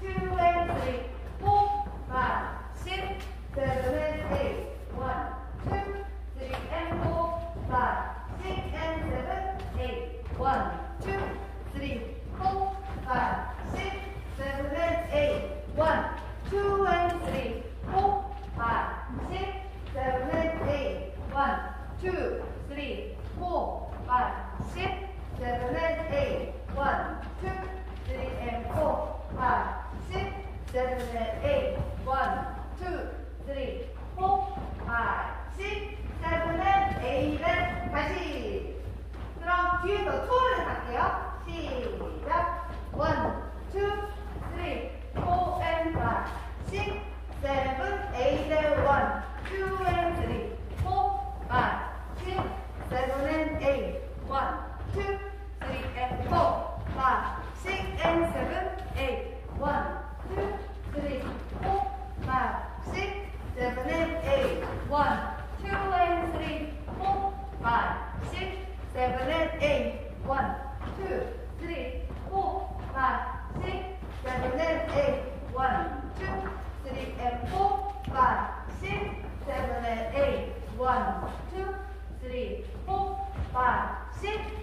two and three, four, five, six, seven and eight, one, two, three and four, five, six and seven, eight, one, two, three, four, five, six, seven and eight, one, two and three, four, five, six, seven and eight, one, two, three, four, five. Seven, eight. One, two, three, four, five, six, seven, eight. 다시. 그럼 뒤에서 투를 할게요. 시작. One, two, three, four, and five, six, seven, One, two, and three, four, five, six, seven, and eight. One, two, three, four, five, six, seven, and eight. One, two, three, and four, five, six, seven, and eight. One, two, three, four, five, six.